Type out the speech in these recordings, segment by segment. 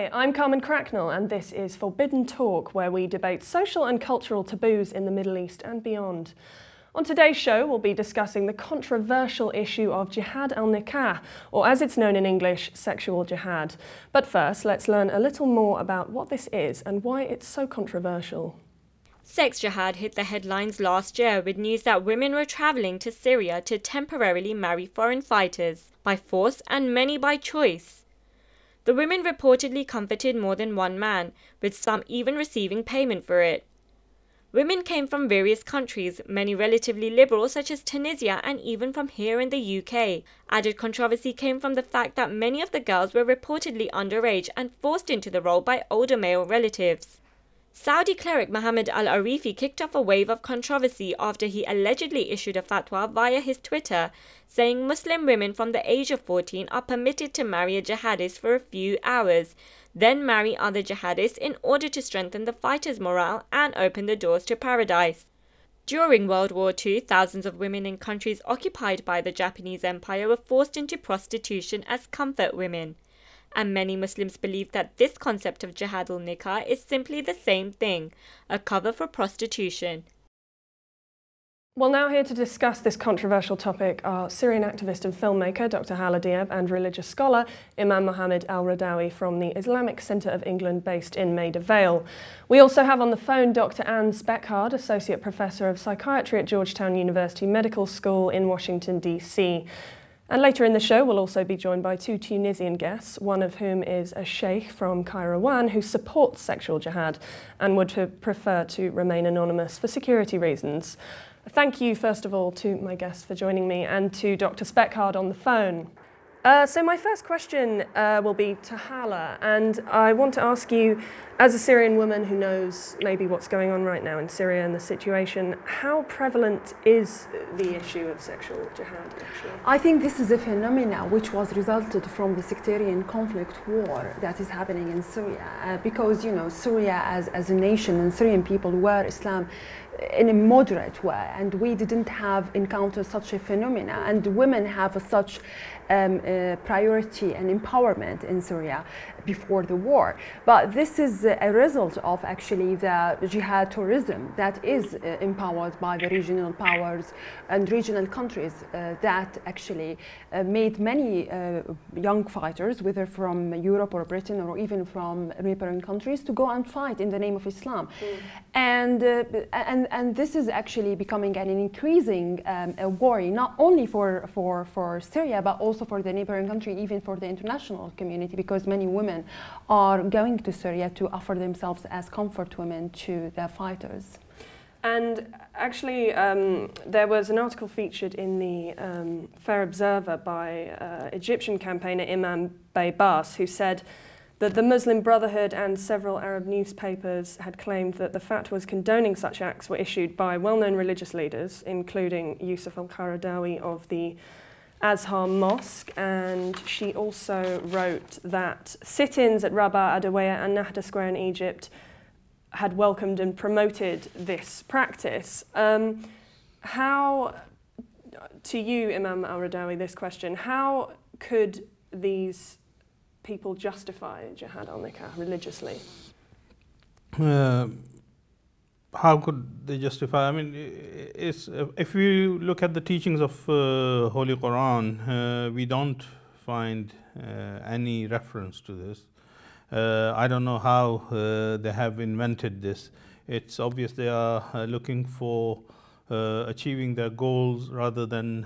Hi, I'm Carmen Cracknell, and this is Forbidden Talk, where we debate social and cultural taboos in the Middle East and beyond. On today's show, we'll be discussing the controversial issue of jihad al nikah, or as it's known in English, sexual jihad. But first, let's learn a little more about what this is and why it's so controversial. Sex jihad hit the headlines last year with news that women were travelling to Syria to temporarily marry foreign fighters, by force and many by choice. The women reportedly comforted more than one man, with some even receiving payment for it. Women came from various countries, many relatively liberal, such as Tunisia, and even from here in the UK. Added controversy came from the fact that many of the girls were reportedly underage and forced into the role by older male relatives. Saudi cleric Mohammed Al Arifi kicked off a wave of controversy after he allegedly issued a fatwa via his Twitter saying Muslim women from the age of 14 are permitted to marry a jihadist for a few hours, then marry other jihadists in order to strengthen the fighters' morale and open the doors to paradise. During World War II, thousands of women in countries occupied by the Japanese Empire were forced into prostitution as comfort women and many Muslims believe that this concept of jihad al nikah is simply the same thing, a cover for prostitution. Well, now here to discuss this controversial topic are Syrian activist and filmmaker Dr. Hala Diab and religious scholar Imam Mohammed Al Radawi from the Islamic Centre of England based in Maida Vale. We also have on the phone Dr. Anne Speckhard, Associate Professor of Psychiatry at Georgetown University Medical School in Washington, D.C. And later in the show, we'll also be joined by two Tunisian guests, one of whom is a sheikh from Kairouan who supports sexual jihad and would prefer to remain anonymous for security reasons. Thank you, first of all, to my guests for joining me and to Dr. Speckhard on the phone. Uh, so my first question uh, will be to Hala, and I want to ask you, as a Syrian woman who knows maybe what's going on right now in Syria and the situation, how prevalent is the issue of sexual jihad actually? I think this is a phenomenon which was resulted from the sectarian conflict war that is happening in Syria, uh, because you know Syria as, as a nation and Syrian people were Islam in a moderate way and we didn't have encountered such a phenomena and women have a such um, uh, priority and empowerment in Syria before the war. But this is a result of actually the jihad tourism that is uh, empowered by the regional powers and regional countries uh, that actually uh, made many uh, young fighters, whether from Europe or Britain or even from neighboring countries, to go and fight in the name of Islam. Mm. And, uh, and, and this is actually becoming an increasing um, worry, not only for, for, for Syria, but also for the neighboring country, even for the international community, because many women are going to Syria to offer themselves as comfort women to the fighters. And actually, um, there was an article featured in the um, Fair Observer by uh, Egyptian campaigner Iman Bibars, who said that the Muslim Brotherhood and several Arab newspapers had claimed that the fatwas condoning such acts were issued by well-known religious leaders, including Yusuf al-Qaradawi of the Azhar Mosque, and she also wrote that sit-ins at Rabaa Adawiya and Nahda Square in Egypt had welcomed and promoted this practice. Um, how, to you, Imam al-Radawi, this question, how could these people justify jihad al-nikah religiously? Uh, how could they justify? I mean, it's, if you look at the teachings of uh, Holy Quran, uh, we don't find uh, any reference to this. Uh, I don't know how uh, they have invented this. It's obvious they are uh, looking for achieving their goals rather than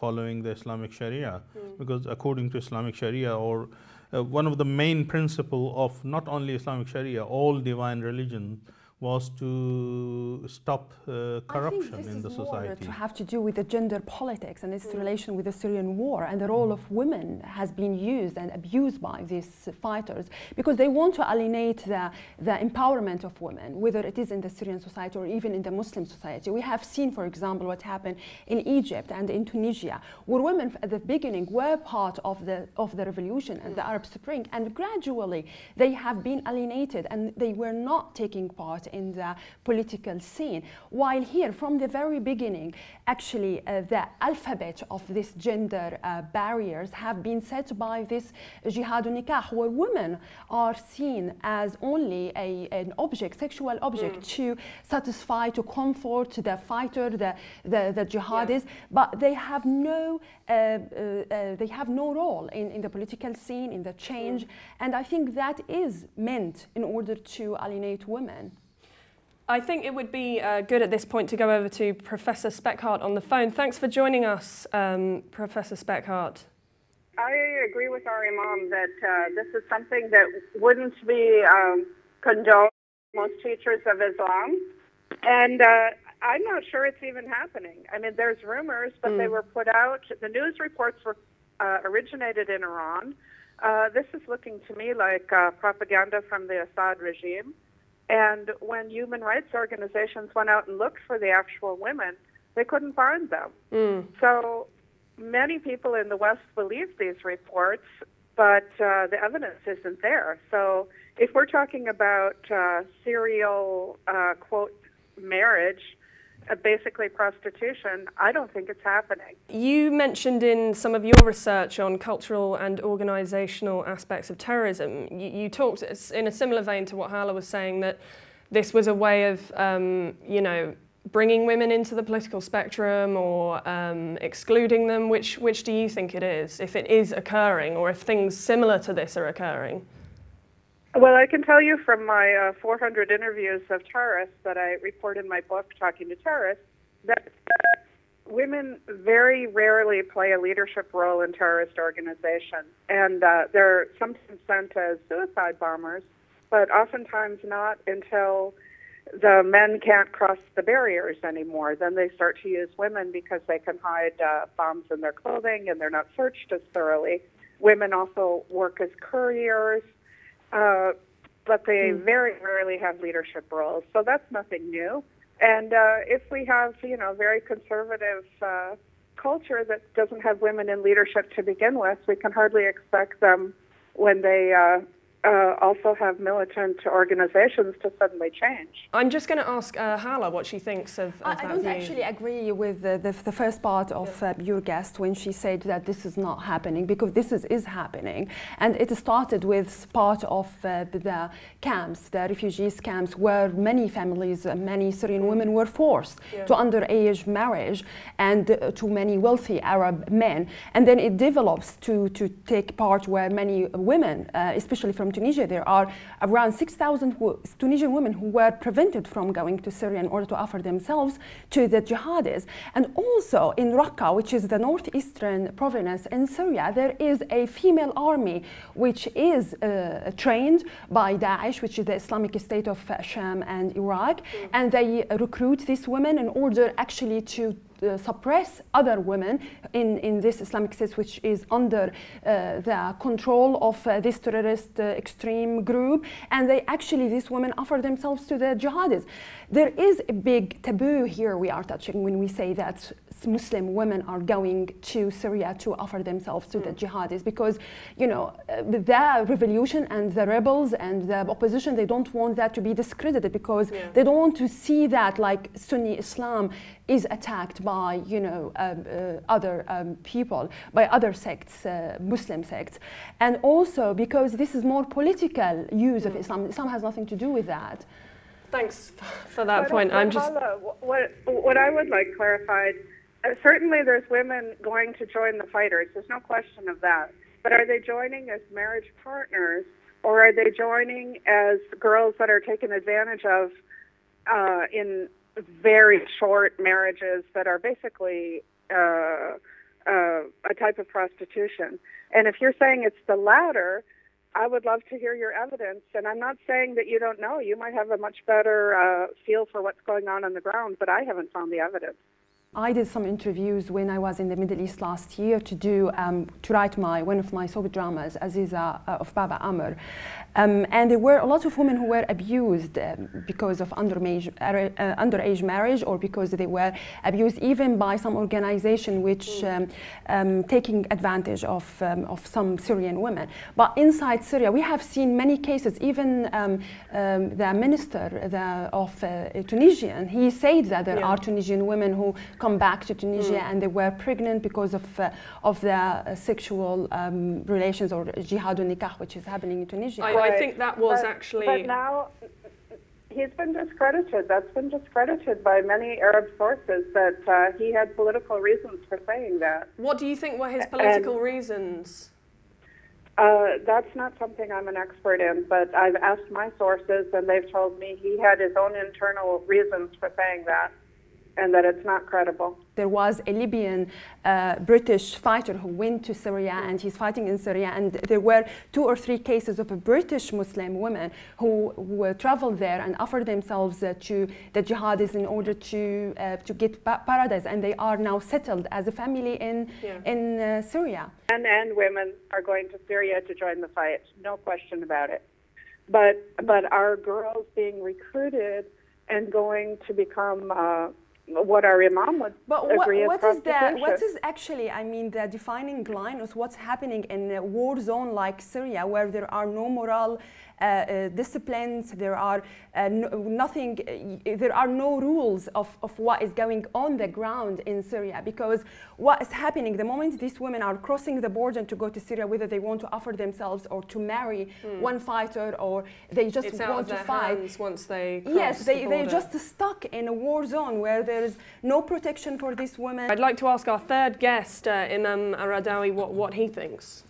following the Islamic Sharia, mm. because according to Islamic Sharia or one of the main principle of not only Islamic Sharia, all divine religions was to stop uh, corruption in the society. to have to do with the gender politics and its mm. relation with the Syrian war and the role mm. of women has been used and abused by these fighters because they want to alienate the, the empowerment of women, whether it is in the Syrian society or even in the Muslim society. We have seen, for example, what happened in Egypt and in Tunisia, where women at the beginning were part of the, of the revolution and mm. the Arab Spring, and gradually they have been alienated and they were not taking part in the political scene. While here, from the very beginning, actually uh, the alphabet of these gender uh, barriers have been set by this jihad nikah, where women are seen as only a, an object, sexual object, mm. to satisfy, to comfort the fighter, the, the, the jihadis, yeah. but they have no uh, uh, they have no role in, in the political scene, in the change, mm. and I think that is meant in order to alienate women. I think it would be uh, good at this point to go over to Professor Speckhard on the phone. Thanks for joining us, um, Professor Speckhard. I agree with our Imam that uh, this is something that wouldn't be um, condoned most teachers of Islam. And uh, I'm not sure it's even happening. I mean, there's rumors, but mm. they were put out. The news reports were uh, originated in Iran. Uh, this is looking to me like uh, propaganda from the Assad regime. And when human rights organizations went out and looked for the actual women, they couldn't find them. Mm. So many people in the West believe these reports, but uh, the evidence isn't there. So if we're talking about uh, serial, uh, quote, marriage, basically prostitution, I don't think it's happening. You mentioned in some of your research on cultural and organisational aspects of terrorism, you, you, talked in a similar vein to what Hala was saying that this was a way of, um, you know, bringing women into the political spectrum or um, excluding them. Which, which do you think it is, if it is occurring or if things similar to this are occurring? Well, I can tell you from my uh, 400 interviews of terrorists that I report in my book, Talking to Terrorists, that women very rarely play a leadership role in terrorist organizations. And uh, they're sometimes sent as suicide bombers, but oftentimes not until the men can't cross the barriers anymore. Then they start to use women because they can hide uh, bombs in their clothing and they're not searched as thoroughly. Women also work as couriers uh, but they mm. very rarely have leadership roles. So that's nothing new. And uh, if we have, you know, very conservative uh, culture that doesn't have women in leadership to begin with, we can hardly expect them when they uh, uh, also have militant organizations to suddenly change. I'm just going to ask uh, Hala what she thinks of, of I, that I don't view. actually agree with the, the, the first part of yeah. uh, your guest when she said that this is not happening because this is, is happening. And it started with part of uh, the camps, the refugees camps, where many families, uh, many Syrian mm. women were forced yeah. to underage marriage and uh, to many wealthy Arab men. And then it develops to, to take part where many women, especially from Tunisia, there are around 6,000 Tunisian women who were prevented from going to Syria in order to offer themselves to the jihadis. And also in Raqqa, which is the northeastern province in Syria, there is a female army which is uh, trained by Daesh, which is the Islamic State of Sham and Iraq, mm. and they recruit these women in order actually to suppress other women in, in this Islamic State, which is under uh, the control of uh, this terrorist uh, extreme group. And they actually, these women offer themselves to the jihadis. There is a big taboo here we are touching when we say that Muslim women are going to Syria to offer themselves to mm. the jihadis because, you know, uh, the revolution and the rebels and the opposition, they don't want that to be discredited because yeah. they don't want to see that like Sunni Islam is attacked by, you know, um, uh, other um, people, by other sects, uh, Muslim sects. And also because this is more political use mm. of Islam. Islam has nothing to do with that. Thanks for that but point. I'm just. What, what I would like clarified certainly, there's women going to join the fighters. There's no question of that. But are they joining as marriage partners, or are they joining as girls that are taken advantage of uh, in very short marriages that are basically uh, uh, a type of prostitution? And if you're saying it's the latter, I would love to hear your evidence. And I'm not saying that you don't know. You might have a much better uh, feel for what's going on on the ground, but I haven't found the evidence. I did some interviews when I was in the Middle East last year to do um, to write my one of my soap dramas, Aziza uh, of Baba Amr, um, and there were a lot of women who were abused um, because of underage, uh, underage marriage or because they were abused even by some organization which mm. um, um, taking advantage of, um, of some Syrian women. But inside Syria, we have seen many cases. Even um, the minister the, of uh, Tunisian, he said that there yeah. are Tunisian women who come back to Tunisia mm. and they were pregnant because of, uh, of the uh, sexual relations or jihad nikah, which is happening in Tunisia. I, I think that was but, actually. But now he's been discredited. That's been discredited by many Arab sources that uh, he had political reasons for saying that. What do you think were his political and, reasons? Uh, that's not something I'm an expert in, but I've asked my sources, and they've told me he had his own internal reasons for saying that and that it's not credible. There was a Libyan uh, British fighter who went to Syria and he's fighting in Syria and there were two or three cases of a British Muslim women who, who traveled there and offered themselves uh, to the jihadis in order to, uh, to get paradise and they are now settled as a family in, yeah. in uh, Syria. Men and women are going to Syria to join the fight, no question about it. But, but are girls being recruited and going to become uh, what our imam would but agree what, what is the what is actually i mean the defining line is what's happening in a war zone like syria where there are no moral uh, uh, disciplines, there are uh, no, nothing, there are no rules of, of what is going on the ground in Syria because what is happening the moment these women are crossing the border to go to Syria, whether they want to offer themselves or to marry mm. one fighter or they just it's want to fight. once they yes, they, the they're just stuck in a war zone where there's no protection for these women. I'd like to ask our third guest, uh, Imam Aradawi, what, what he thinks.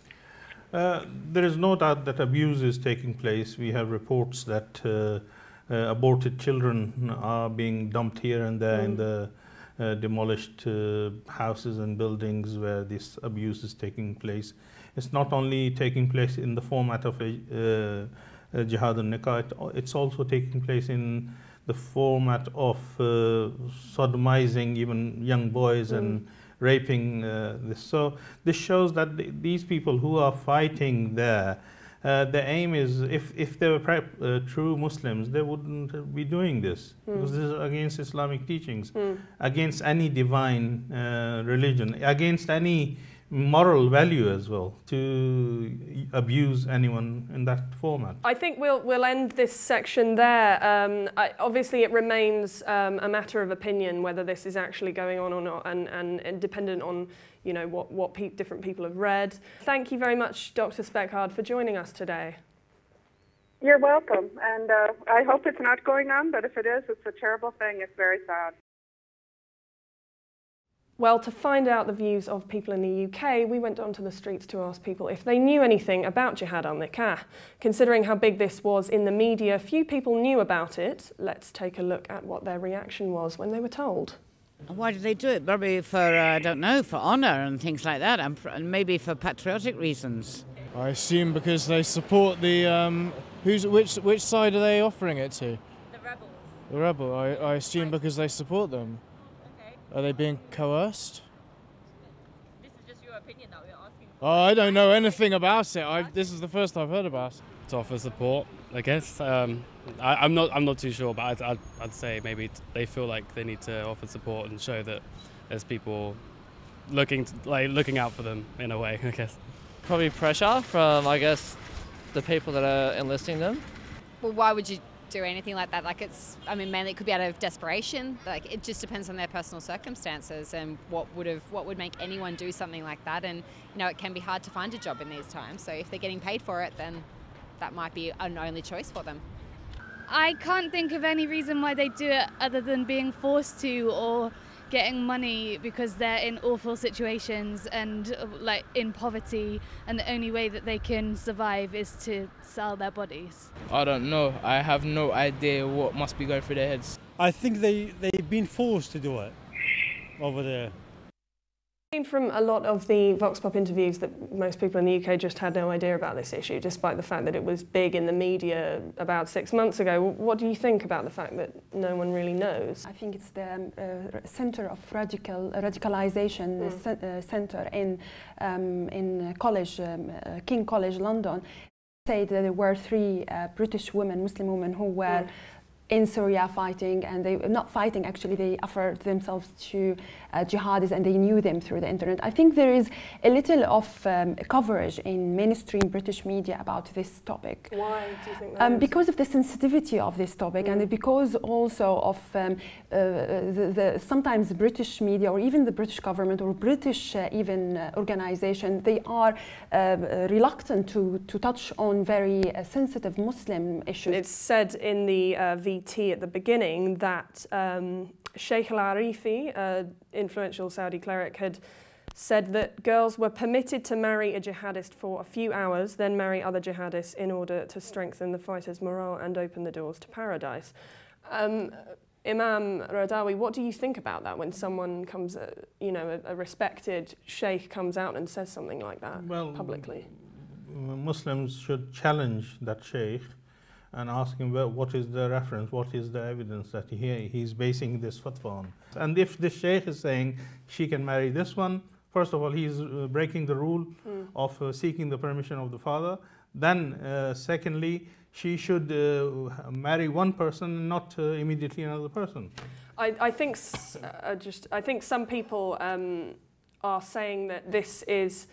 Uh, there is no doubt that abuse is taking place. We have reports that uh, uh, aborted children are being dumped here and there mm. in the uh, demolished uh, houses and buildings where this abuse is taking place. It's not only taking place in the format of a, a jihad and nikah, it, it's also taking place in the format of sodomizing even young boys mm. and raping uh, this. So this shows that th these people who are fighting there, uh, the aim is if, if they were uh, true Muslims, they wouldn't be doing this mm. because this is against Islamic teachings, mm. against any divine uh, religion, against any moral value as well to abuse anyone in that format. I think we'll we'll end this section there. Um, I, obviously, it remains um, a matter of opinion whether this is actually going on or not, and, and, and dependent on you know what what pe different people have read. Thank you very much, Dr. Speckhard, for joining us today. You're welcome, and uh, I hope it's not going on. But if it is, it's a terrible thing. It's very sad. Well, to find out the views of people in the UK, we went onto the streets to ask people if they knew anything about Jihad al-Nikah. Considering how big this was in the media, few people knew about it. Let's take a look at what their reaction was when they were told. Why did they do it? Probably for, uh, I don't know, for honour and things like that, and maybe for patriotic reasons. I assume because they support the, um, who's, which, which side are they offering it to? The rebels. The rebel, I, I assume because they support them. Are they being coerced? This is just your opinion that we're asking. Oh, I don't know anything about it. I, this is the first I've heard about it. To offer support, I guess. Um, I, am not. I'm not too sure, but I'd, I'd, I'd, say maybe they feel like they need to offer support and show that there's people looking to, like looking out for them in a way. I guess. Probably pressure from I guess the people that are enlisting them. Well, why would you do anything like that. Like it's, I mean, mainly it could be out of desperation. Like it just depends on their personal circumstances and what would have, what would make anyone do something like that. And you know, it can be hard to find a job in these times. So if they're getting paid for it, then that might be an only choice for them. I can't think of any reason why they do it other than being forced to or getting money because they're in awful situations and uh, like in poverty and the only way that they can survive is to sell their bodies. I don't know. I have no idea what must be going through their heads. I think they they've been forced to do it over there From a lot of the Vox Pop interviews that most people in the UK just had no idea about this issue, despite the fact that it was big in the media about six months ago. What do you think about the fact that no one really knows? I think it's the um, uh, center of radical radicalization mm. uh, center in um, in college, um, uh, King College London. Said that there were three uh, British women, Muslim women, who were. Mm in Syria fighting, and they not fighting actually. They offered themselves to uh, jihadis, and they knew them through the internet. I think there is a little of um, coverage in mainstream British media about this topic. Why do you think that? Um, because of the sensitivity of this topic, mm. and because also of um, uh, the, the, sometimes British media or even the British government or British uh, even uh, organization, they are uh, reluctant to to touch on very uh, sensitive Muslim issues. It's said in the V at the beginning that um, Sheikh al-Arifi, an influential Saudi cleric, had said that girls were permitted to marry a jihadist for a few hours, then marry other jihadists in order to strengthen the fighters' morale and open the doors to paradise. Um, Imam Radawi, what do you think about that when someone comes, uh, you know, a, a, respected sheikh comes out and says something like that well, publicly? Muslims should challenge that sheikh and ask him well, what is the reference, what is the evidence that he, he's basing this fatwa on. And if the sheikh is saying she can marry this one, first of all, he's uh, breaking the rule mm. of uh, seeking the permission of the father. Then, uh, secondly, she should uh, marry one person, not uh, immediately another person. I, I think uh, just I think some people um, are saying that this is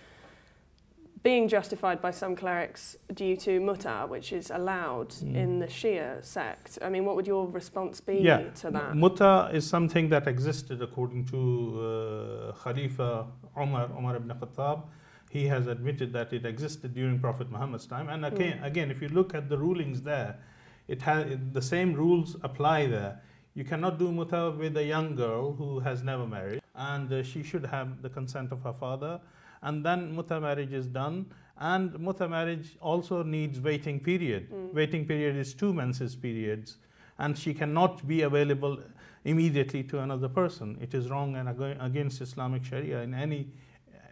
being justified by some clerics due to muta, which is allowed mm. in the Shia sect. I mean, what would your response be yeah. to that? Muta is something that existed according to uh, Khalifa Umar, Umar ibn Khattab. He has admitted that it existed during Prophet Muhammad's time. And again, mm. again if you look at the rulings there, it has the same rules apply there. You cannot do muta with a young girl who has never married, and uh, she should have the consent of her father and then muta marriage is done and muta marriage also needs waiting period. Mm. Waiting period is two menses periods and she cannot be available immediately to another person. It is wrong and against Islamic Sharia in any,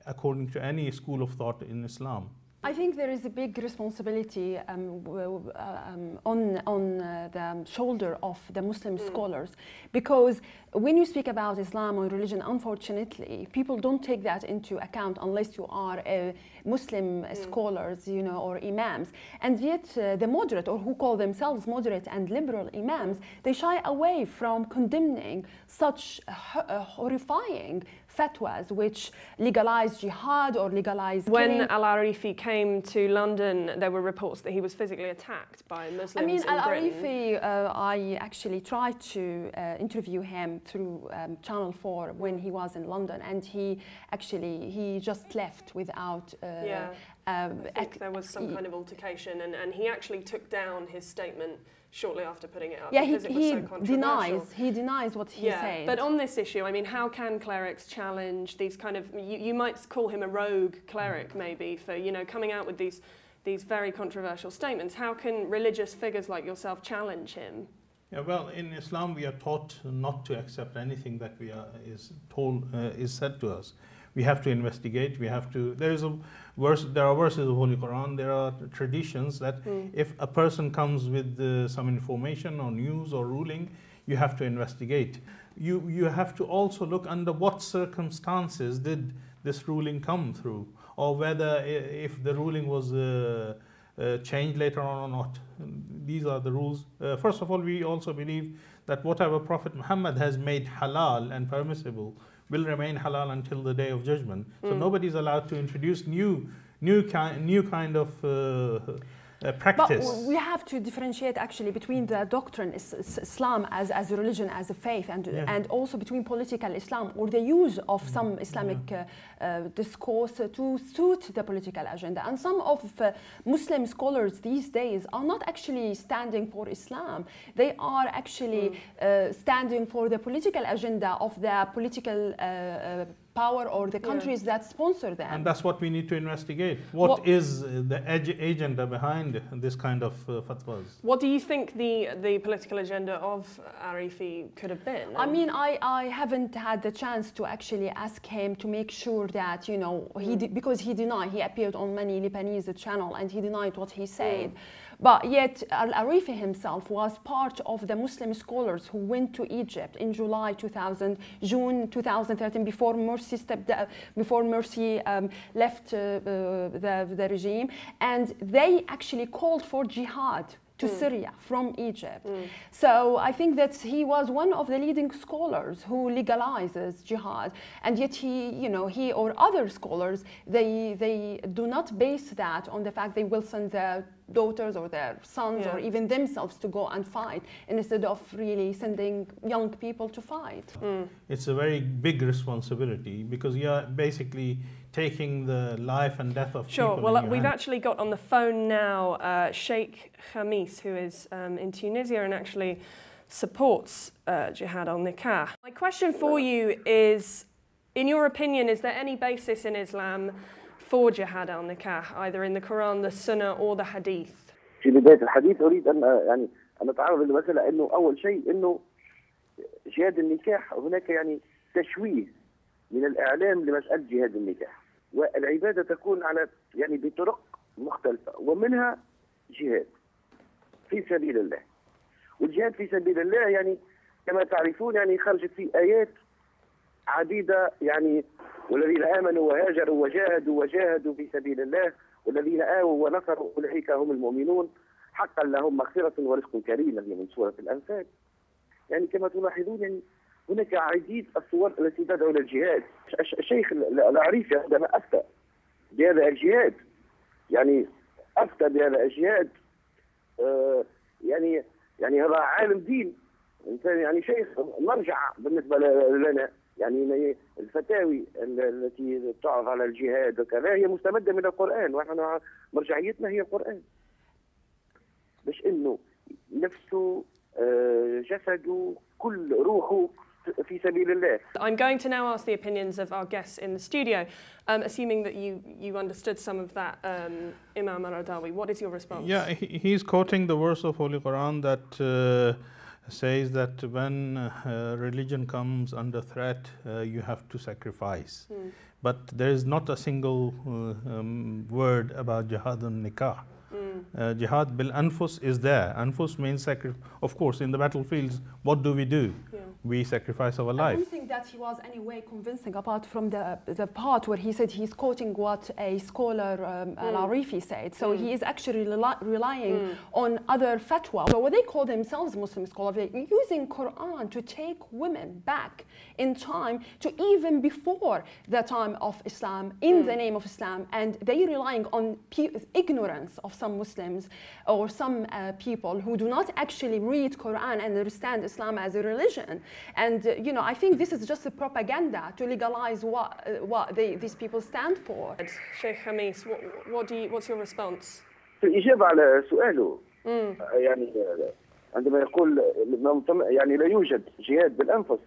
according to any school of thought in Islam. I think there is a big responsibility um, um, on, on uh, the shoulder of the Muslim mm. scholars because when you speak about Islam or religion, unfortunately, people don't take that into account unless you are a Muslim mm. scholars, you know, or imams. And yet uh, the moderate, or who call themselves moderate and liberal imams, they shy away from condemning such uh, horrifying fatwas which legalize jihad or legalize When Al-Arifi came to London, there were reports that he was physically attacked by Muslims I mean, Al-Arifi, uh, I actually tried to uh, interview him through um, Channel 4 when he was in London and he actually, he just left without uh, yeah. Um, I think there was some kind of altercation and, and he actually took down his statement shortly after putting it up. Yeah, he, he so denies he denies what he yeah, said. But on this issue, I mean, how can clerics challenge these kind of? You, you might call him a rogue cleric, maybe, for you know coming out with these these very controversial statements. How can religious figures like yourself challenge him? Yeah, well, in Islam, we are taught not to accept anything that we are is told uh, is said to us. We have to investigate. We have to. There is a verse, there are verses of Holy Quran, there are traditions that mm. if a person comes with uh, some information or news or ruling, you have to investigate. You, you have to also look under what circumstances did this ruling come through, or whether if the ruling was uh, uh, changed later on or not. These are the rules. Uh, first of all, we also believe that whatever Prophet Muhammad has made halal and permissible, will remain halal until the day of judgment. So mm. nobody is allowed to introduce new, new, ki new kind of uh, uh, practice. But we have to differentiate actually between the doctrine Islam as, as a religion, as a faith, and, yeah. and also between political Islam or the use of mm. some Islamic yeah. uh, uh, discourse to suit the political agenda. And some of uh, Muslim scholars these days are not actually standing for Islam. They are actually mm. Uh, standing for the political agenda of the political power or the countries yeah. that sponsor them. And that's what we need to investigate. What well, is the agenda behind this kind of uh, fatwas? What do you think the, the political agenda of Arifi could have been? I mean, I, I haven't had the chance to actually ask him to make sure that, you know, mm. he because he denied, he appeared on many Lebanese channel and he denied what he said. Mm. But yet, Al-Arifi himself was part of the Muslim scholars who went to Egypt in July 2000, June 2013, before Morsi stepped, down, before Morsi um, left uh, uh, the, the regime, and they actually called for jihad to mm. Syria from Egypt. Mm. So I think that he was one of the leading scholars who legalizes jihad, and yet he, you know, he or other scholars, they they do not base that on the fact they will send their daughters or their sons yeah. or even themselves to go and fight instead of really sending young people to fight. Mm. It's a very big responsibility because you're basically taking the life and death of sure. people. Sure. Well, we've hand. actually got on the phone now uh, Sheikh Khamis, who is um, in Tunisia and actually supports uh, jihad al nikah. My question for you is, in your opinion, is there any basis in Islam for jihad al nikah, either in the Quran, the Sunnah, or the Hadith? في بداية الحديث أريد أن يعني أن أتعرض لمسألة أنه أول شيء أنه جهاد النكاح هناك يعني تشويه من الإعلام لمسألة جهاد النكاح والعبادة تكون على يعني بطرق مختلفة ومنها جهاد في سبيل الله. والجهاد في سبيل الله يعني كما تعرفون يعني خرجت فيه آيات عديدة يعني والذين آمنوا وهاجروا وجاهدوا وجاهدوا في سبيل الله والذين آووا ونصروا أولئك هم المؤمنون. حقا لهم مغفرة ورزق كريم من سورة الأنفال. يعني كما تلاحظون يعني هناك عديد الصور التي تدعو إلى الجهاد. الشيخ العريفي عندما أفتى بهذا الجهاد. يعني أفتى بهذا الجهاد. آه يعني يعني هذا عالم دين. إنسان يعني شيخ مرجع بالنسبة لنا. يعني الفتاوي التي تعرض على الجهاد وكذا هي مستمدة من القرآن ونحن مرجعيتنا هي القرآن. مش إنه نفسه آه، جسده كل روحه في سبيل الله. I'm going to now ask the opinions of our guests in the studio, um, assuming that you, you understood some of that, um, Imam Aradawi. What is your response? Yeah, he, he's quoting the verse of Holy Quran that uh, says that when uh, religion comes under threat, uh, you have to sacrifice. Mm. But there is not a single uh, um, word about jihad and nikah. Mm. Uh, jihad bil anfus is there. Anfus means sacrifice. Of course, in the battlefields, what do we do? Yeah we sacrifice our life. I don't think that he was any way convincing apart from the, the part where he said he's quoting what a scholar, um, mm. Al-Arifi said. So mm. he is actually relying mm. on other fatwa. So what they call themselves Muslim scholars, they're using Quran to take women back in time to even before the time of Islam, in mm. the name of Islam. And they relying on ignorance of some Muslims or some uh, people who do not actually read Quran and understand Islam as a religion. And, uh, you know, I think this is just a propaganda to legalize what, uh, what they, these people stand for. Sheikh Khamis, what, what do you, what's your response? في الإجابة على سؤاله يعني عندما يقول يعني لا يوجد جهاد بالأنفس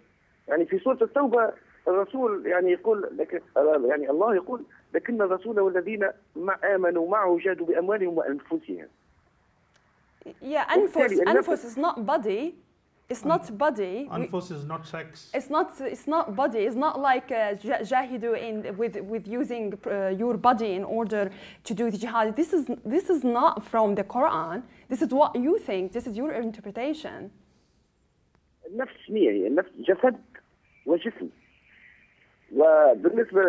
يعني في سورة التوبة الرسول يعني يقول لك يعني الله يقول لكن الرسول والذين آمنوا معه جادوا بأموالهم وأنفسهم. Yeah, أنفس أنفس is not body it's not body. Anfus is not sex. It's not. It's not body. It's not like uh, jahidu in with with using uh, your body in order to do the jihad. This is this is not from the Quran. This is what you think. This is your interpretation. نفس نية نفس جسد وجسم وبالنسبة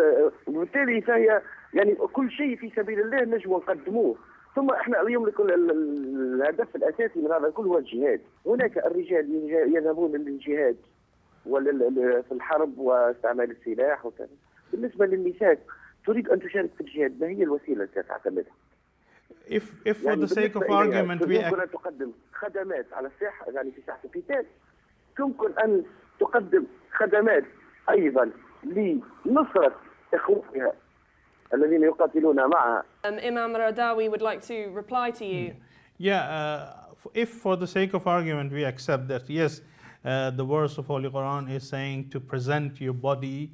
وبالتالي فهي يعني كل شيء في سبيل الله نجم نقدموه ثم إحنا اليوم الهدف الأساسي من هذا الكل هو الجهاد، هناك الرجال يذهبون للجهاد في الحرب واستعمال السلاح وكذا. بالنسبة للنساء تريد أن تشارك في الجهاد، ما هي الوسيلة التي تعتمدها؟ if if for يعني the sake of argument we يمكن أن تقدم خدمات على الساحه يعني في ساحه القتال يمكن أن تقدم خدمات أيضا لنصرة اخوتها الذين يقاتلون معها. Um, Imam Radawi would like to reply to you. Yeah, uh, if for the sake of argument we accept that yes, uh, the verse of Holy Quran is saying to present your body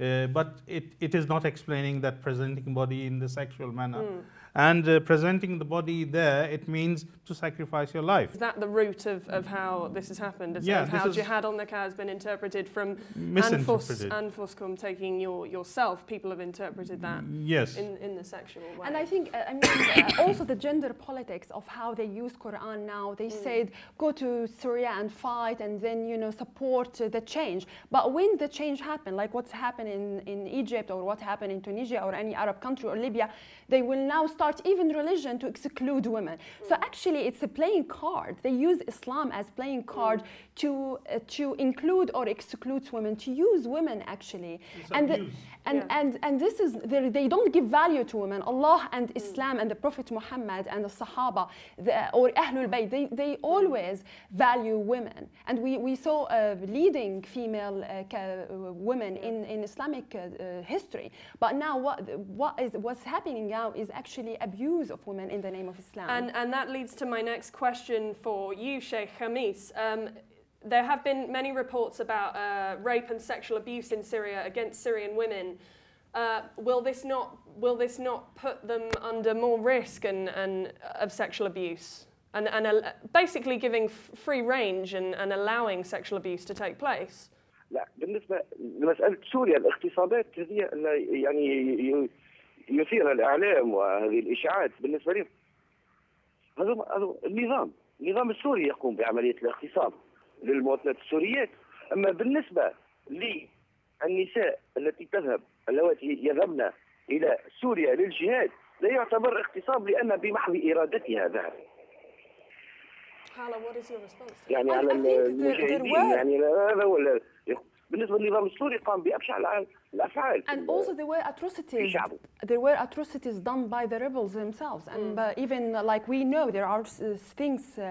Uh, but it, it is not explaining that presenting body in the sexual manner. Mm. And uh, presenting the body there, it means to sacrifice your life. Is that the root of, of how this has happened? Is Yeah, of this how is- jihad al nikah has been interpreted from Misinterpreted. anfus, anfuskum taking your yourself. People have interpreted that Yes. in, in the sexual way. And I think, uh, I mean, uh, also the gender politics of how they use Quran now. They said go to Syria and fight, and then you know support uh, the change. But when the change happened, like what's happened in, in Egypt or what happened in Tunisia or any Arab country or Libya, they will now start even religion to exclude women. So actually, it's a playing card. They use Islam as playing card to uh, to include or exclude women, to use women actually, and the- and Yeah. and and this is they they don't give value to women. Allah and Islam and the Prophet Muhammad and the Sahaba the, or Ahlul Bayt they, they always value women. And we, we saw uh, leading female uh, ca- uh, women in, in Islamic uh, uh, history. But now what what is what's happening now is actually abuse of women in the name of Islam. And, and that leads to my next question for you, Sheikh Khamis. Um, there have been many reports about uh, rape and sexual abuse in Syria against Syrian women. Uh, will this not will this not put them under more risk and, and of sexual abuse and, and uh, basically giving f- free range and, and allowing sexual abuse to take place? لا بالنسبه لمساله سوريا الاغتصابات هذه اللي يعني ي- يثيرها الاعلام وهذه الإشاعات بالنسبة لي. هذا هذا النظام النظام السوري يقوم بعملية الاغتصاب للمواطنات السوريات. أما بالنسبة للنساء التي تذهب اللواتي يذهبن إلى سوريا للجهاد لا يعتبر اغتصاب لأن بمحض إرادتها ذهب? يعني على المجاهدين يعني هذا هو ال- بالنسبة للنظام السوري قام بأبشع الافعال في And ال- also there were atrocities. شعبه. There were atrocities done by the rebels themselves, and uh, even uh, like we know there are uh, things uh,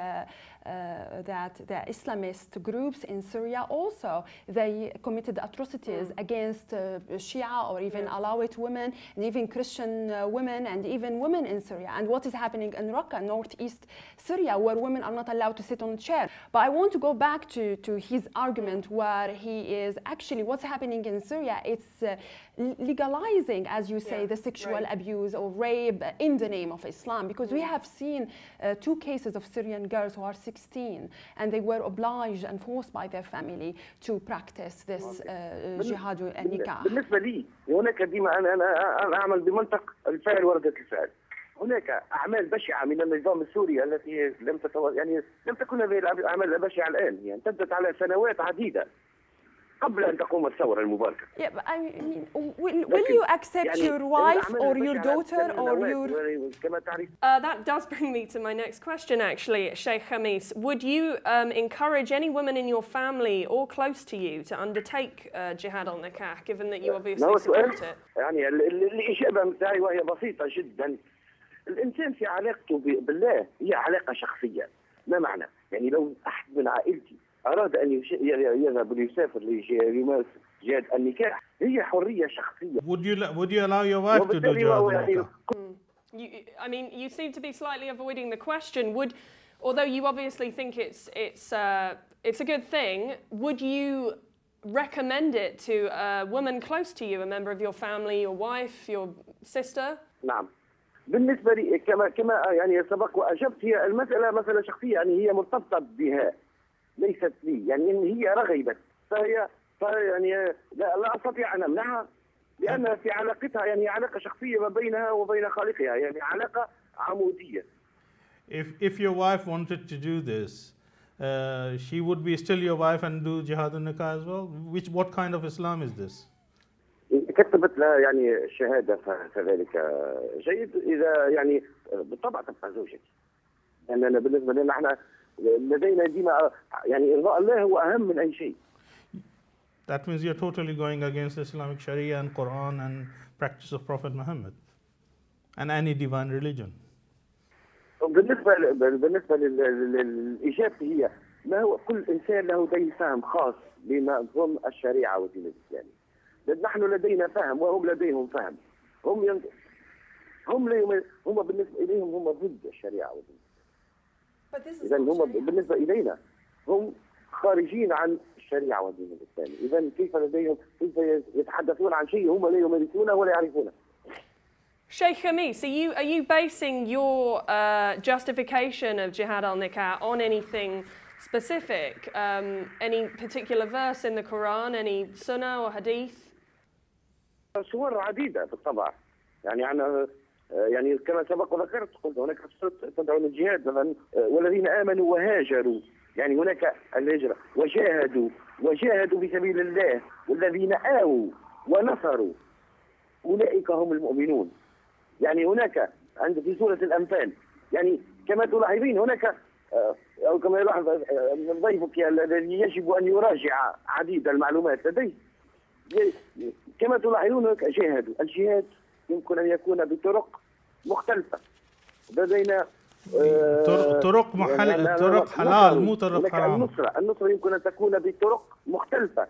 uh, that the Islamist groups in Syria also they committed atrocities against uh, Shia or even Alawite women and even Christian uh, women and even women in Syria. And what is happening in Raqqa, northeast Syria, where women are not allowed to sit on a chair. But I want to go back to, to his argument where he is actually what's happening in Syria. It's uh, legalizing, as you say, Yeah, the sexual right. abuse or rape in the name of Islam. Because we have seen uh, two cases of Syrian girls who are 16 and they were obliged and forced by their family to practice this uh, بال- jihad بال- النكاح. بالنسبه لي هناك ديما انا انا انا اعمل بمنطق الفعل ورده الفعل هناك اعمال بشعه من النظام السوري التي لم تتو... يعني لم تكن هذه الاعمال البشعه الان يعني امتدت على سنوات عديده قبل ان تقوم الثوره المباركه Yeah, but I mean, will, will you accept يعني your wife or your daughter or your يعني Uh, that does bring me to my next question, actually, Sheikh Khamis. Would you um, encourage any woman in your family or close to you to undertake uh, jihad al nikah, given that you obviously support it? يعني ال- ال- الإجابة متاعي وهي بسيطة جدا الإنسان في علاقته بالله هي علاقة شخصية ما معنى يعني لو أحد من عائلتي أراد أن يش- ي- يذهب ليسافر ليمارس جهاد النكاح هي حرية شخصية Would you, would you allow your wife to do jihad يعني? You, I mean, you seem to be slightly avoiding the question. Would, although you obviously think it's it's uh, it's a good thing, would you recommend it to a woman close to you, a member of your family, your wife, your sister? نعم بالنسبة لي كما كما يعني سبق وأجبت هي المسألة مسألة شخصية يعني هي مرتبطة بها ليست لي يعني إن هي رغبت فهي يعني لا, لا أستطيع أن أمنعها لأن في علاقتها يعني علاقة شخصية ما بينها وبين خالقها يعني علاقة عمودية If, if your wife wanted to do this, uh, she would be still your wife and do jihad nikah as well? Which, what kind of Islam is this? كتبت لها يعني شهادة ف- فذلك جيد إذا يعني بالطبع تبقى زوجتي لأننا بالنسبة لنا إحنا لدينا ديما يعني إرضاء الله هو أهم من أي شيء. That means you're totally going against Islamic Sharia and Quran and practice of Prophet Muhammad and any divine religion. بالنسبة بالنسبة لل- لل- للإجابة هي ما هو كل إنسان له دين فهم خاص بمفهوم الشريعة والدين الإسلامي نحن لدينا فهم وهم لديهم فهم. هم ين... هم ليهم هم بالنسبة إليهم هم ضد الشريعة والدين But this is إذا not هم Sharia. بالنسبة إلينا هم خارجين عن الشريعه والدين الاسلامي، اذا كيف لديهم كيف يتحدثون عن شيء هم لا يمارسونه ولا يعرفونه. Sheikh Khamis, are you are you basing your uh, justification of jihad al nikah on anything specific? Um, any particular verse in the Quran, any sunnah or hadith? بالطبع يعني يعني كما سبق وذكرت قلت هناك تدعو للجهاد مثلا والذين آمنوا وهاجروا. يعني هناك الهجرة. وجاهدوا. وجاهدوا في سبيل الله. والذين آووا ونصروا. أولئك هم المؤمنون. يعني هناك عند في سورة الأنفال. يعني كما تلاحظين هناك أو كما يلاحظ ضيفك الذي يجب أن يراجع عديد المعلومات لديه. كما تلاحظون هناك جهاد. الجهاد يمكن أن يكون بطرق مختلفه لدينا طرق محل طرق حلال مو طرق حرام النصرة النصرة يمكن أن تكون بطرق مختلفة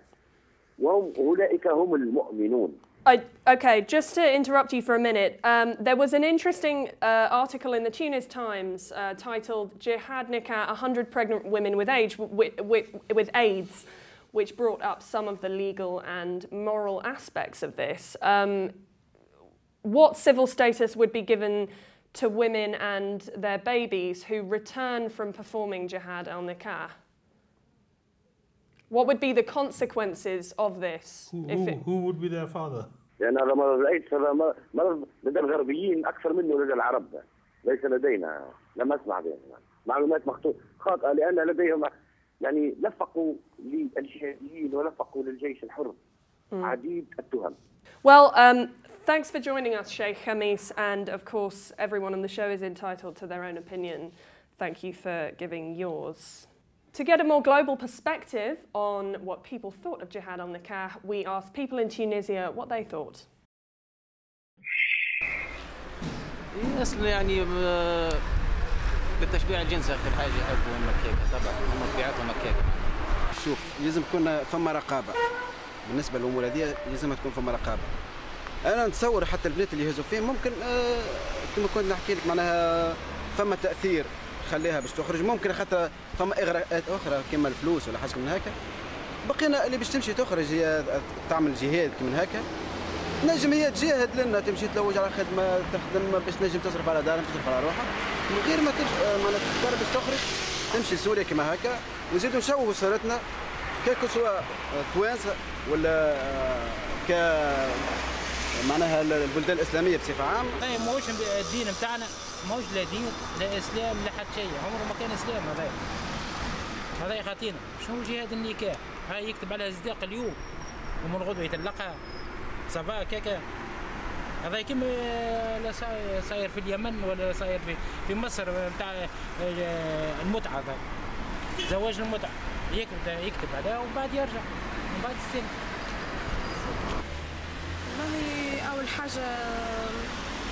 وهم أولئك هم المؤمنون I, okay, just to interrupt you for a minute, um, there was an interesting uh, article in the Tunis Times uh, titled "Jihad Nikah: 100 Pregnant Women with, age, with, with, with AIDS," which brought up some of the legal and moral aspects of this. Um, what civil status would be given to women and their babies who return from performing jihad al nikah? What would be the consequences of this? Who, who, who would be their father? لأن هذا مرض الإيدز هذا مرض لدى الغربيين أكثر منه لدى العرب ليس لدينا لم أسمع به معلومات خاطئة لأن لديهم يعني لفقوا للجهاديين ولفقوا للجيش الحر عديد التهم Well, um, thanks for joining us, Sheikh Khamis, and of course, everyone on the show is entitled to their own opinion. Thank you for giving yours. To get a more global perspective on what people thought of jihad al nikah, we asked people in Tunisia what they thought. اصلا يعني بالتشبيع الجنسي اخر حاجه يحبوا المكيكه طبعا هم طبيعتهم مكيكه شوف لازم تكون فما رقابه بالنسبه للامور هذه لازم تكون فما رقابه أنا نتصور حتى البنات اللي يهزوا فيهم ممكن آه كما كنت نحكي لك معناها فما تأثير خليها باش تخرج. ممكن خاطر فما اغراءات أخرى كما الفلوس ولا حاجة من هكا. بقينا اللي باش تمشي تخرج هي تعمل جهاد كما هكا. نجم هي تجاهد لنا تمشي تلوج على خدمة تخدم باش نجم تصرف على دارها تصرف على روحها. من غير ما تمشي معناتها تقدر باش تخرج تمشي لسوريا كما هكا. ونزيدوا نشوهوا صورتنا كيكو سواء توانسة ولا ك معناها البلدان الإسلامية بصفة عامة. اي ماهوش الدين نتاعنا ماهوش لا دين لا إسلام لا حتى شيء. عمره ما كان إسلام هذا هذا خاطينا. شنو جهاد النكاح؟ هاي يكتب عليها صداق اليوم. ومن غدوة يطلقها صافا كاكا هذا كيما لا صاير في اليمن ولا صاير في في مصر نتاع المتعة هذا زواج المتعة. يكتب يكتب هذا وبعد يرجع. من بعد السنة حاجة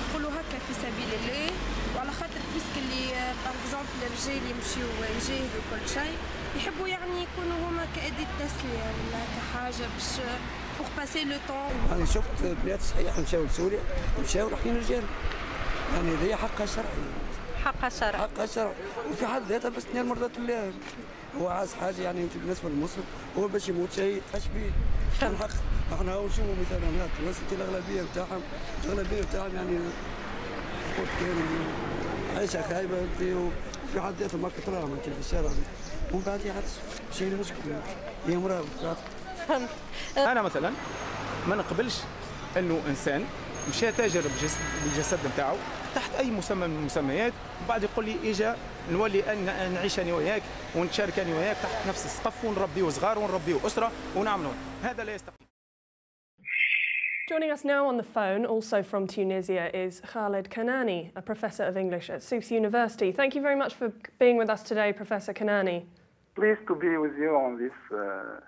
نقولوا هكا في سبيل الله. وعلى خاطر بيسك اللي باغ اكزومبل الرجال يمشيو يجاهدوا كل شيء يحبوا يعني يكونوا هما كأداة تسلية ولا كحاجة باش بوغ باسي لو طون أنا شفت بنات صحيح مشاو لسوريا مشاو رايحين رجال يعني هذه حقها شرعي حقها شرعي حقها شرعي وفي حد ذاتها بس تنال مرضات الله هو عايز حاجة يعني بالنسبة للمسلم هو باش يموت شهيد اش بيه الحق إحنا نشوفوا مثلا هناك الناس الأغلبية نتاعهم الأغلبية نتاعهم يعني قلت كان عيشة خايبه وفي حد ذاته ما انت في الشارع. ومن بعد يحدث شيء المشكلة هي مراه أنا مثلا ما نقبلش إنه إنسان مشى تاجر بالجسد نتاعو تحت أي مسمى من المسميات وبعد يقول لي إجا نولي ان نعيش أنا وياك ونتشارك أنا وياك تحت نفس السقف ونربيو صغار ونربيو أسرة ونعملوا هذا لا يستقيم Joining us now on the phone, also from Tunisia, is Khaled Knani, a professor of English at Sousse University. Thank you very much for being with us today, Professor Knani. Pleased to be with you on this uh,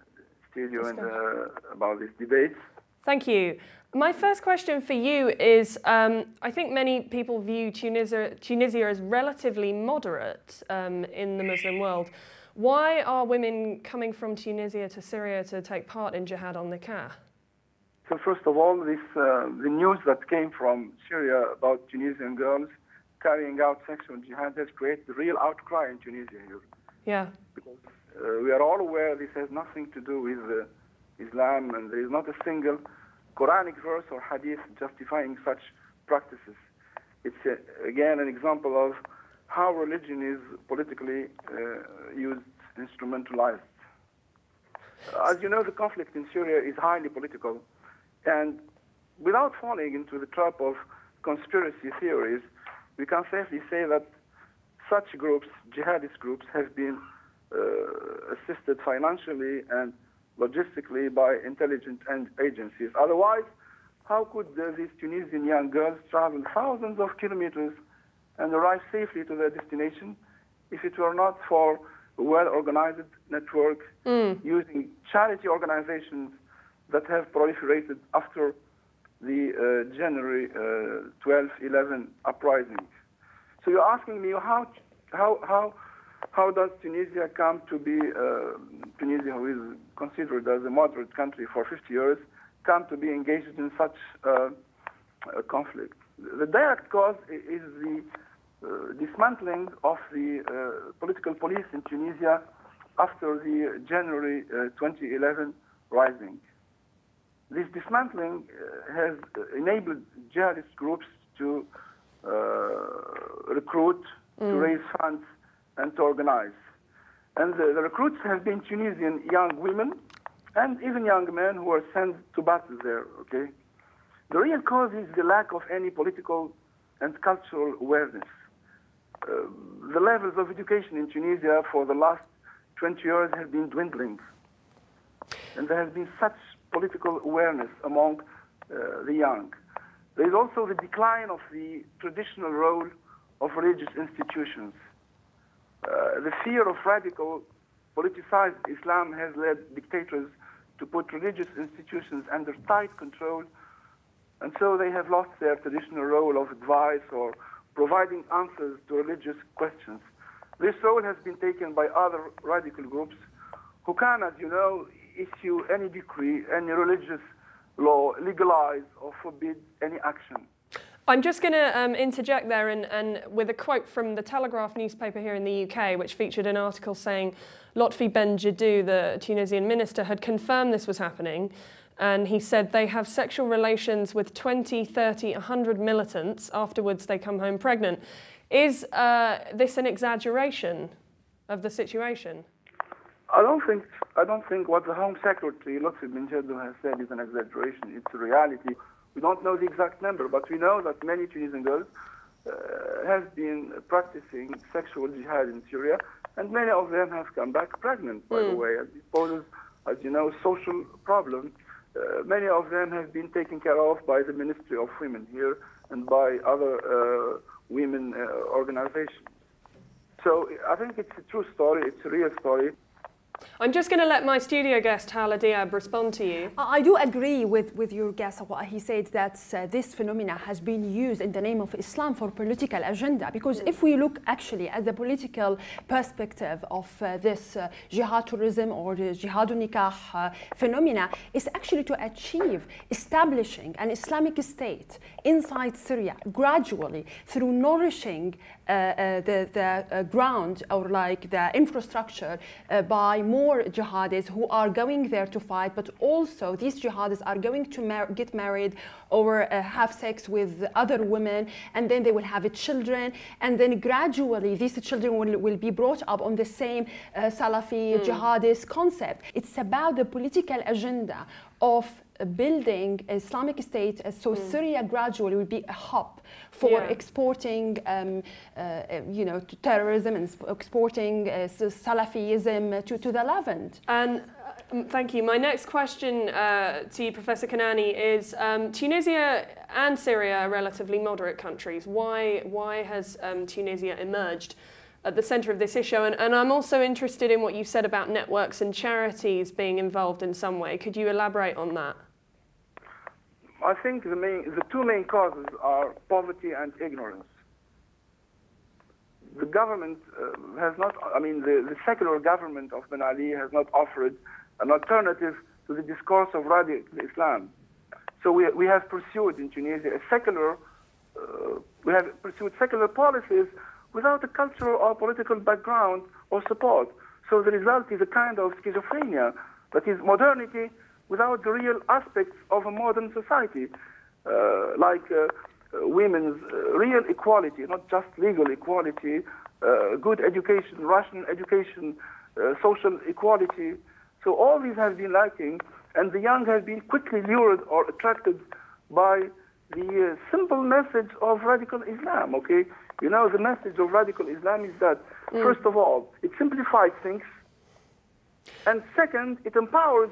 studio and uh, about this debate. Thank you. My first question for you is um, I think many people view Tunisia, Tunisia as relatively moderate um, in the Muslim world. Why are women coming from Tunisia to Syria to take part in jihad al nikah? So first of all, this uh, the news that came from Syria about Tunisian girls carrying out sexual jihad has created a real outcry in Tunisia here. Yeah. Because Uh, we are all aware this has nothing to do with uh, Islam, and there is not a single Quranic verse or hadith justifying such practices. It's uh, again an example of how religion is politically uh, used, instrumentalized. As you know, the conflict in Syria is highly political, and without falling into the trap of conspiracy theories, we can safely say that such groups, jihadist groups, have been uh, assisted financially and logistically by intelligence and agencies. Otherwise, how could uh, these Tunisian young girls travel thousands of kilometers and arrive safely to their destination if it were not for a well-organized network Mm. using charity organizations that have proliferated after the uh, January uh, 12, 11 uprising. So you're asking me how, how, how, how does Tunisia come to be, uh, Tunisia, who is considered as a moderate country for 50 years, come to be engaged in such uh, a conflict? The direct cause is the uh, dismantling of the uh, political police in Tunisia after the January uh, 2011 rising. This dismantling uh, has enabled jihadist groups to uh, recruit, to Mm. raise funds, and to organize. And the, the recruits have been Tunisian young women and even young men who are sent to battle there, okay? The real cause is the lack of any political and cultural awareness. Uh, the levels of education in Tunisia for the last 20 years have been dwindling. And there has been such political awareness among uh, the young. There is also the decline of the traditional role of religious institutions. Uh, the fear of radical politicized Islam has led dictators to put religious institutions under tight control, and so they have lost their traditional role of advice or providing answers to religious questions. This role has been taken by other radical groups who can, as you know, issue any decree, any religious law, legalize or forbid any action. I'm just going to um, interject there and, and with a quote from the Telegraph newspaper here in the UK, which featured an article saying Lotfi Ben Jeddou, the Tunisian minister, had confirmed this was happening. And he said they have sexual relations with 20, 30, 100 militants. Afterwards, they come home pregnant. Is uh, this an exaggeration of the situation? I don't think I don't think what the Home Secretary Lutfi bin has said is an exaggeration. It's a reality. We don't know the exact number, but we know that many Tunisian girls uh, have been practicing sexual jihad in Syria, and many of them have come back pregnant. By the Mm. way, it poses, as you know, social problem. Uh, many of them have been taken care of by the Ministry of Women here and by other uh, women uh, organizations. So I think it's a true story. It's a real story. I'm just going to let my studio guest, Hala Diab, respond to you. I do agree with, with your guest. What he said that uh, this phenomena has been used in the name of Islam for political agenda. Because if we look actually at the political perspective of uh, this uh, jihad tourism or the jihad nikah uh, phenomena, is actually to achieve establishing an Islamic state inside Syria gradually through nourishing the, the uh, ground or like the infrastructure uh, by more jihadists who are going there to fight, but also these jihadists are going to mar- get married or uh, have sex with other women, and then they will have children, and then gradually these children will, will be brought up on the same uh, Salafi Mm. jihadist concept. It's about the political agenda of building Islamic State, uh, so Syria gradually will be a hub for Yeah. exporting, um, uh, uh, you know, to terrorism and exporting uh, Salafism to, to the Levant. And um, thank you. My next question uh, to you, Professor Knani, is um, Tunisia and Syria are relatively moderate countries. Why, why has um, Tunisia emerged at the centre of this issue? And, and I'm also interested in what you said about networks and charities being involved in some way. Could you elaborate on that? I think the main, the two main causes are poverty and ignorance. The government uh, has not, I mean, the, the secular government of Ben Ali has not offered an alternative to the discourse of radical Islam. So we, we have pursued in Tunisia a secular, uh, we have pursued secular policies without a cultural or political background or support. So the result is a kind of schizophrenia that is modernity without the real aspects of a modern society, uh, like uh, uh women's uh, real equality, not just legal equality, uh, good education, rational education, social equality. So all these have been lacking, and the young have been quickly lured or attracted by the simple message of radical Islam. Okay, you know the message of radical Islam is that mm. first of all, it simplifies things, and second, it empowers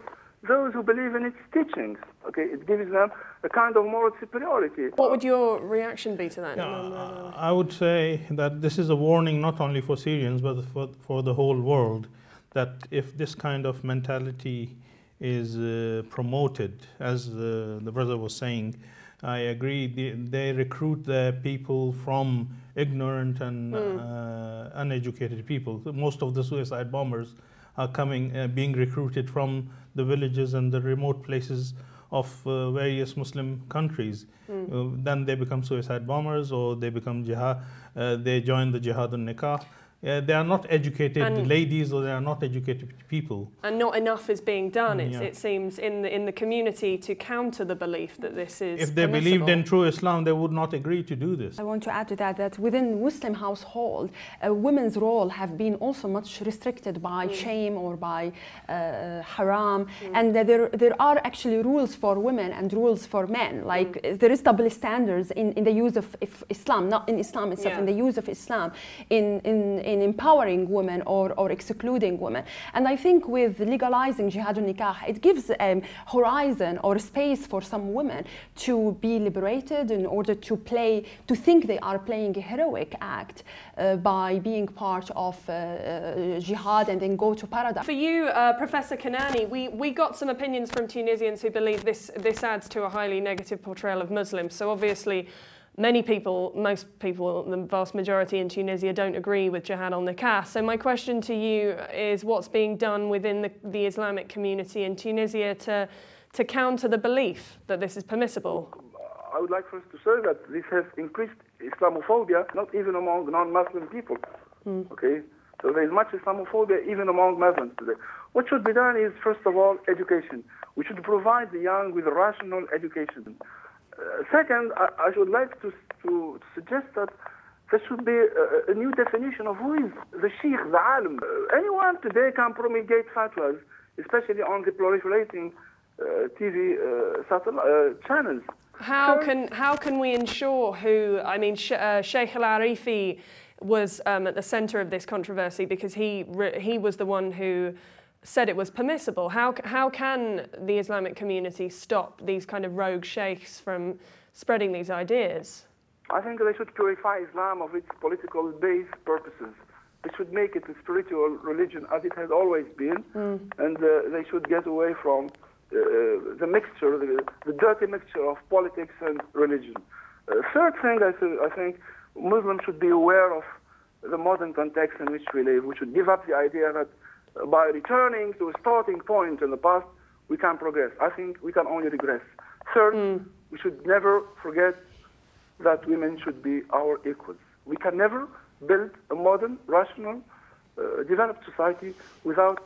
those who believe in its teachings. Okay, it gives them a kind of moral superiority. What would your reaction be to that? Yeah, I would say that this is a warning not only for Syrians but for, for the whole world that if this kind of mentality is uh, promoted, as the, the brother was saying, I agree. They, they recruit their people from ignorant and mm. uh, uneducated people. Most of the suicide bombers are coming, uh, being recruited from the villages and the remote places of uh, various Muslim countries. Mm. then they become suicide bombers or they become jihad, uh, they join the jihad al-nikah. Uh, they are not educated and ladies or they are not educated people. And not enough is being done, yeah. it seems, in the, in the community to counter the belief that this is If they permissible. believed in true Islam, they would not agree to do this. I want to add to that that within Muslim household, a women's role have been also much restricted by mm. shame or by uh, haram. Mm. And there, there are actually rules for women and rules for men. Like mm. there is double standards in, in the use of Islam, not in Islam itself, yeah. in the use of Islam. in, in in empowering women or, or excluding women. And I think with legalizing jihad nikah, it gives a um, horizon or space for some women to be liberated in order to play, to think they are playing a heroic act uh, by being part of uh, uh, jihad and then go to paradise. For you, uh, Professor Knani, we, we got some opinions from Tunisians who believe this, this adds to a highly negative portrayal of Muslims. So obviously, many people, most people, the vast majority in Tunisia don't agree with jihad al-nikah. So my question to you is what's being done within the, the Islamic community in Tunisia to, to counter the belief that this is permissible? I would like first to say that this has increased Islamophobia, not even among non-Muslim people. Mm. Okay, so there is much Islamophobia even among Muslims today. What should be done is, first of all, education. We should provide the young with rational education. Second, I, I, would like to, to suggest that there should be a, a, new definition of who is the sheikh, the alim. Uh, anyone today can promulgate fatwas, especially on the proliferating uh, TV uh, uh, channels. How so, can how can we ensure who? I mean, Sh uh, Sheikh Al Arifi was um, at the centre of this controversy because he he was the one who said it was permissible. How, how can the Islamic community stop these kind of rogue sheikhs from spreading these ideas? I think they should purify Islam of its political base purposes. They should make it a spiritual religion as it has always been, mm. and uh, they should get away from uh, the mixture, the, the, dirty mixture of politics and religion. Uh, third thing, I, th I think Muslims should be aware of the modern context in which we live. We should give up the idea that by returning to a starting point in the past, we can progress. I think we can only regress. Third, mm. we should never forget that women should be our equals. We can never build a modern, rational, uh, developed society without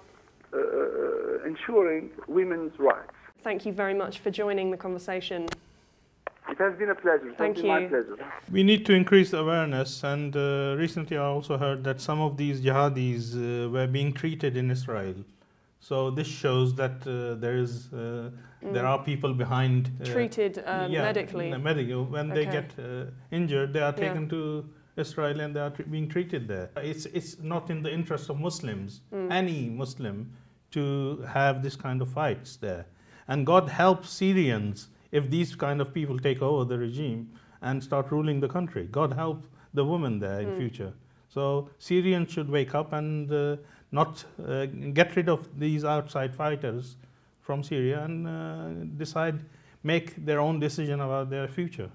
uh, uh ensuring women's rights. Thank you very much for joining the conversation. It has been a pleasure. It Thank you. my pleasure. We need to increase awareness, and uh, recently I also heard that some of these jihadis uh, were being treated in Israel. So this shows that uh, there is uh, mm. there are people behind uh, treated uh, yeah, medically. Medical when okay. they get injured, they are taken yeah. to Israel and they are being treated there. It's it's not in the interest of Muslims, mm. any Muslim, to have this kind of fights there. And God help Syrians if these kind of people take over the regime and start ruling the country. God help the women there in mm. future. So Syrians should wake up and uh, not uh, get rid of these outside fighters from Syria and uh, decide, make their own decision about their future.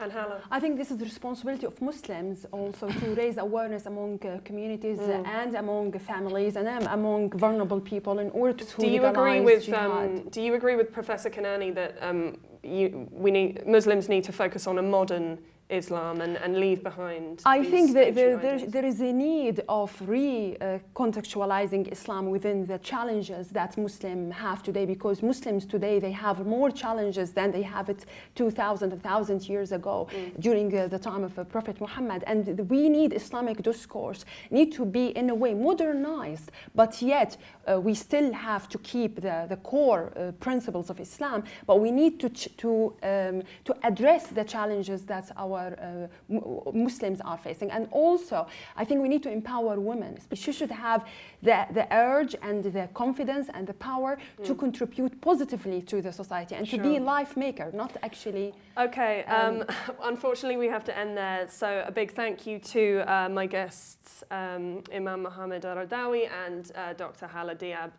And Hala? I think this is the responsibility of Muslims also to raise awareness among uh, communities mm. and among families and um, among vulnerable people in order to do you agree with um, Do you agree with Professor Knani that um, you, we need Muslims need to focus on a modern Islam and, and leave behind? I think that there, there, there is a need of re-contextualizing Islam within the challenges that Muslims have today because Muslims today, they have more challenges than they have it 2,000, 1,000 years ago during uh, the time of uh, Prophet Muhammad. And we need Islamic discourse, need to be in a way modernized, but yet uh, we still have to keep the, the core uh, principles of Islam, but we need to, ch- to, um, to address the challenges that our uh, Muslims are facing. And also, I think we need to empower women. She should have the, the urge and the confidence and the power to contribute positively to the society and to be a life maker, not actually. Okay, um, Um, unfortunately, we have to end there. So, a big thank you to uh, my guests, um, Imam Mohammed Aradawi and uh, Dr. Hala Diab.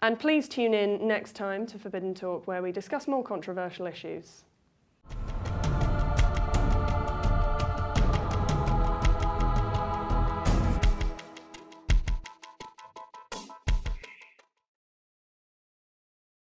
And please tune in next time to Forbidden Talk, where we discuss more controversial issues.